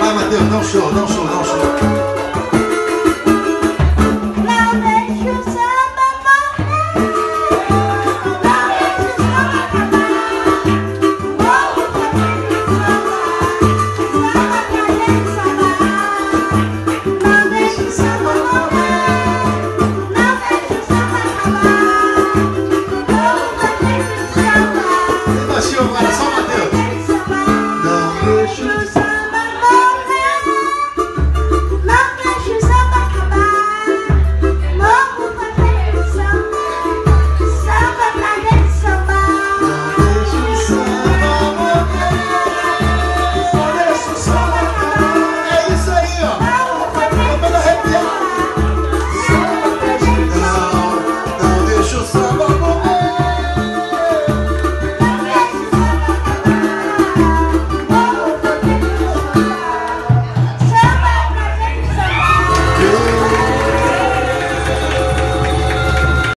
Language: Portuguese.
Vai, Matheus, dá um show, dá um show, dá um show.